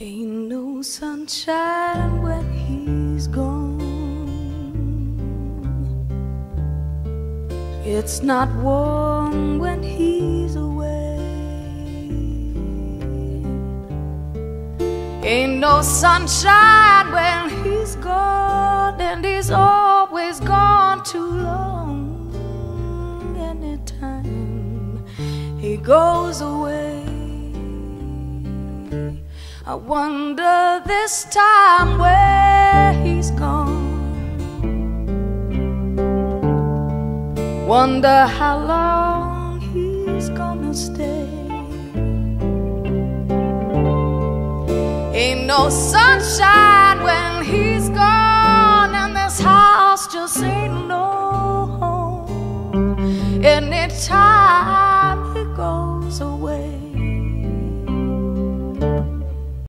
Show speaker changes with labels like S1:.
S1: Ain't no sunshine when he's gone. It's not warm when he's away. Ain't no sunshine when he's gone, and he's always gone too long. Anytime he goes away. I wonder this time where he's gone. Wonder how long he's gonna stay. Ain't no sunshine when he's gone, and this house just ain't no home anytime